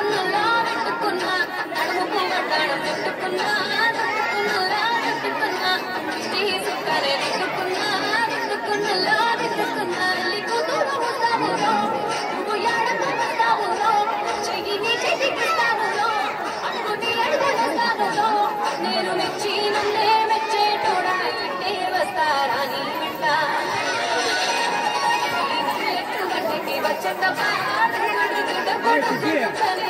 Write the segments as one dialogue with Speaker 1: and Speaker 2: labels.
Speaker 1: పెట్టుకున్నా. పెట్టుకున్నా. పెట్టుకున్నా. పెట్టుకున్నా.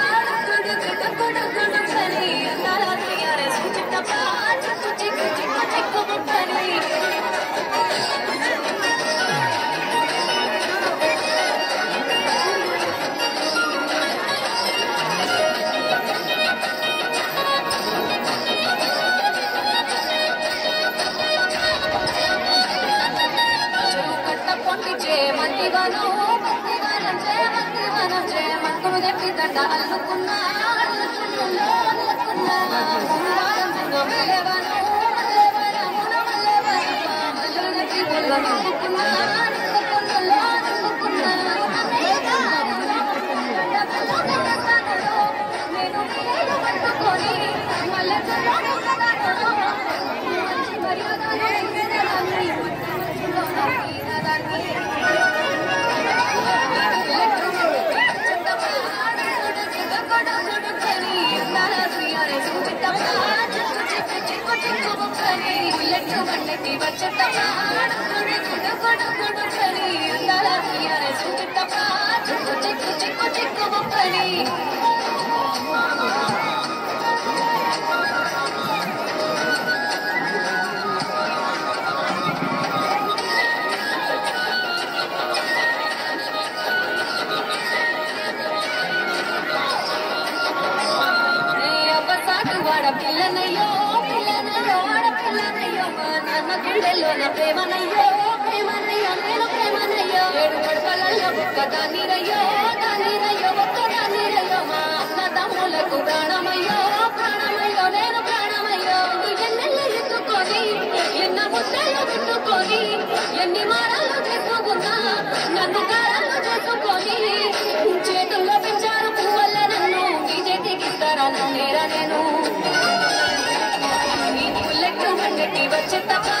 Speaker 1: చేయమంటివను మంతివనం దండ అల్లుకున్నా అల్లుకున్నా అల్లుకున్నా వాడ పిల్లనయ్యో పిల్లనయ్యో గుండెల్లో నా ప్రేమనయ్యో ప్రేమనయ్యో నేను ప్రేమనయ్యో ఏడు గడపలలో ఒక్క దానిరయ్యో దానిరయ్యో ఒక్క దానిరయ్యో మా అన్న తమ్ములకు ప్రాణమయ్యో ప్రాణమయ్యో నేను ప్రాణమయ్యో ఎత్తుకొని ఎన్న ముద్దలు పెట్టుకొని ఎన్ని మారాలు నన్ను కారాలు చేసుకొని చేతుల్లో పెంచారు పువ్వల్ల నన్ను నేను బుల్లెట్ వచ్చే తప్ప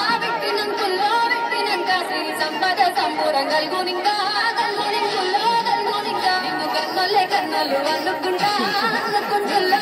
Speaker 1: సంపూరం నిన్ను కన్నలు అందుకుంటా అందుకుంటుల్లో